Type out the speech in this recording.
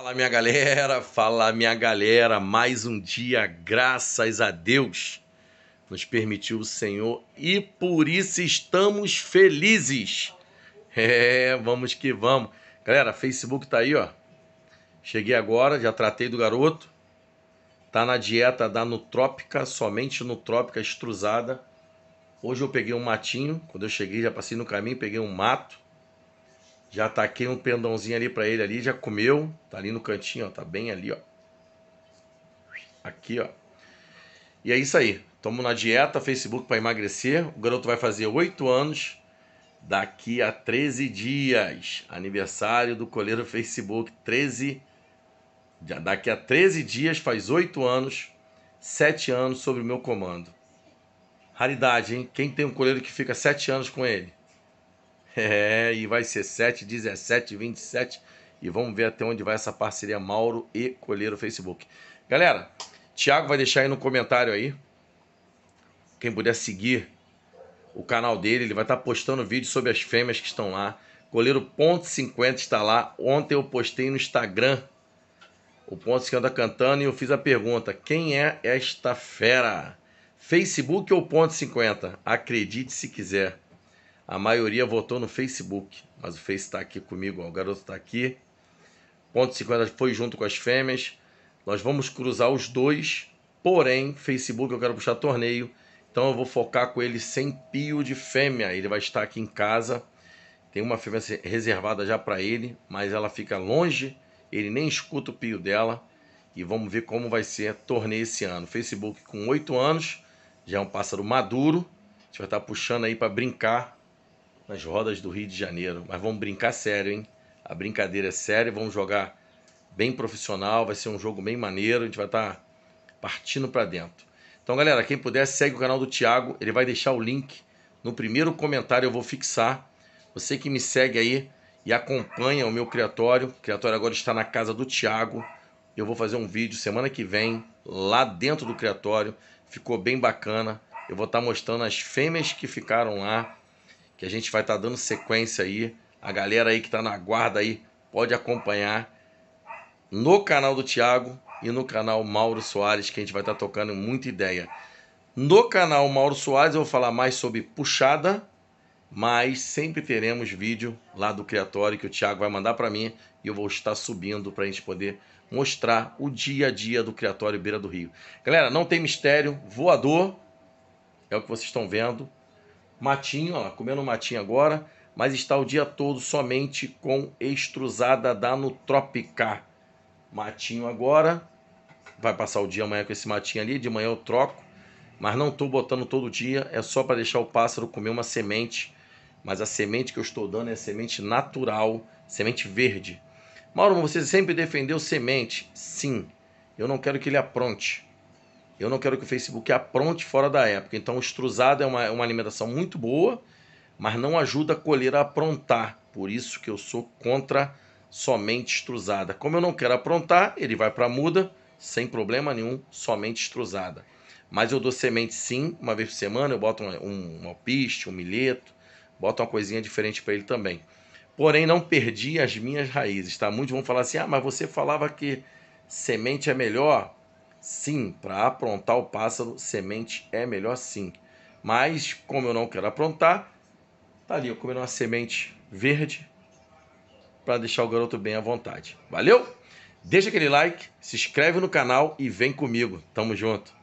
Fala minha galera, fala minha galera, mais um dia, graças a Deus, nos permitiu o Senhor e por isso estamos felizes. É, vamos que vamos. Galera, Facebook tá aí, ó. Cheguei agora, já tratei do garoto. Tá na dieta da Nutrópica, somente Nutrópica extrusada. Hoje eu peguei um matinho, quando eu cheguei já passei no caminho, peguei um mato já taquei um pendãozinho ali para ele ali, já comeu. Tá ali no cantinho, ó, tá bem ali, ó. Aqui, ó. E é isso aí. Tamo na dieta Facebook para emagrecer. O garoto vai fazer 8 anos daqui a 13 dias. Aniversário do coleiro Facebook, 13 daqui a 13 dias faz 8 anos, 7 anos sobre o meu comando. Raridade, hein? Quem tem um coleiro que fica 7 anos com ele? É, e vai ser 7, 17, 27. E vamos ver até onde vai essa parceria Mauro e Colheiro Facebook. Galera, Thiago vai deixar aí no comentário aí. Quem puder seguir o canal dele, ele vai estar postando vídeo sobre as fêmeas que estão lá. Goleiro Ponto 50 está lá. Ontem eu postei no Instagram. O Ponto 50 cantando e eu fiz a pergunta: quem é esta fera? Facebook ou Ponto 50? Acredite se quiser. A maioria votou no Facebook, mas o Face está aqui comigo, ó, o garoto está aqui. Ponto 50 foi junto com as fêmeas. Nós vamos cruzar os dois, porém, Facebook eu quero puxar torneio, então eu vou focar com ele sem pio de fêmea. Ele vai estar aqui em casa. Tem uma fêmea reservada já para ele, mas ela fica longe, ele nem escuta o pio dela. E vamos ver como vai ser torneio esse ano. Facebook com 8 anos, já é um pássaro maduro. A gente vai estar puxando aí para brincar nas rodas do Rio de Janeiro. Mas vamos brincar sério, hein? A brincadeira é séria, vamos jogar bem profissional, vai ser um jogo bem maneiro, a gente vai estar tá partindo para dentro. Então, galera, quem puder, segue o canal do Thiago, ele vai deixar o link no primeiro comentário, eu vou fixar. Você que me segue aí e acompanha o meu criatório, o criatório agora está na casa do Thiago. Eu vou fazer um vídeo semana que vem lá dentro do criatório, ficou bem bacana. Eu vou estar tá mostrando as fêmeas que ficaram lá, que a gente vai estar tá dando sequência aí. A galera aí que está na guarda aí pode acompanhar no canal do Thiago e no canal Mauro Soares, que a gente vai estar tá tocando muita ideia. No canal Mauro Soares eu vou falar mais sobre puxada, mas sempre teremos vídeo lá do criatório que o Thiago vai mandar para mim e eu vou estar subindo para a gente poder mostrar o dia a dia do criatório Beira do Rio. Galera, não tem mistério, voador é o que vocês estão vendo matinho, ó, comendo matinho agora, mas está o dia todo somente com extrusada da Nutrópica. Matinho agora, vai passar o dia amanhã com esse matinho ali, de manhã eu troco, mas não estou botando todo dia, é só para deixar o pássaro comer uma semente, mas a semente que eu estou dando é semente natural, semente verde. Mauro, você sempre defendeu semente? Sim, eu não quero que ele apronte. Eu não quero que o Facebook apronte fora da época. Então, o extrusado é uma, uma alimentação muito boa, mas não ajuda a colher a aprontar. Por isso que eu sou contra somente extrusada. Como eu não quero aprontar, ele vai para a muda, sem problema nenhum, somente extrusada. Mas eu dou semente sim, uma vez por semana, eu boto um, um, um alpiste, um milheto, boto uma coisinha diferente para ele também. Porém, não perdi as minhas raízes, tá? Muitos vão falar assim, ah, mas você falava que semente é melhor. Sim, para aprontar o pássaro, semente é melhor sim. Mas, como eu não quero aprontar, tá ali, eu comendo uma semente verde para deixar o garoto bem à vontade. Valeu? Deixa aquele like, se inscreve no canal e vem comigo. Tamo junto.